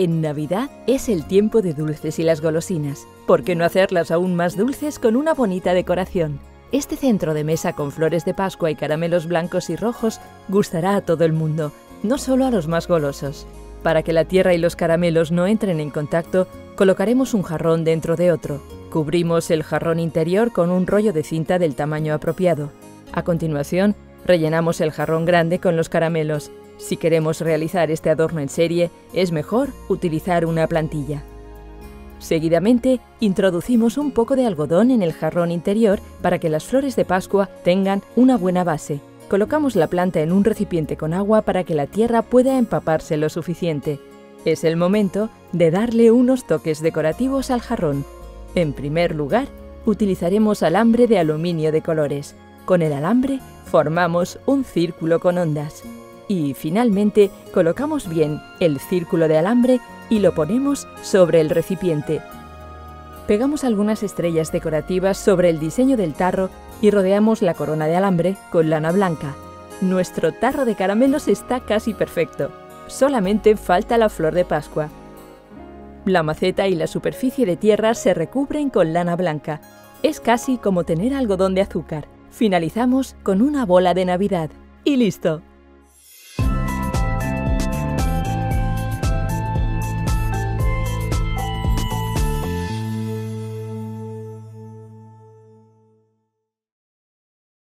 En Navidad es el tiempo de dulces y las golosinas. ¿Por qué no hacerlas aún más dulces con una bonita decoración? Este centro de mesa con flores de Pascua y caramelos blancos y rojos gustará a todo el mundo, no solo a los más golosos. Para que la tierra y los caramelos no entren en contacto, colocaremos un jarrón dentro de otro. Cubrimos el jarrón interior con un rollo de cinta del tamaño apropiado. A continuación, rellenamos el jarrón grande con los caramelos. Si queremos realizar este adorno en serie, es mejor utilizar una plantilla. Seguidamente, introducimos un poco de algodón en el jarrón interior para que las flores de Pascua tengan una buena base. Colocamos la planta en un recipiente con agua para que la tierra pueda empaparse lo suficiente. Es el momento de darle unos toques decorativos al jarrón. En primer lugar, utilizaremos alambre de aluminio de colores. Con el alambre formamos un círculo con ondas. Y finalmente colocamos bien el círculo de alambre y lo ponemos sobre el recipiente. Pegamos algunas estrellas decorativas sobre el diseño del tarro y rodeamos la corona de alambre con lana blanca. Nuestro tarro de caramelos está casi perfecto. Solamente falta la flor de Pascua. La maceta y la superficie de tierra se recubren con lana blanca. Es casi como tener algodón de azúcar. Finalizamos con una bola de Navidad. ¡Y listo!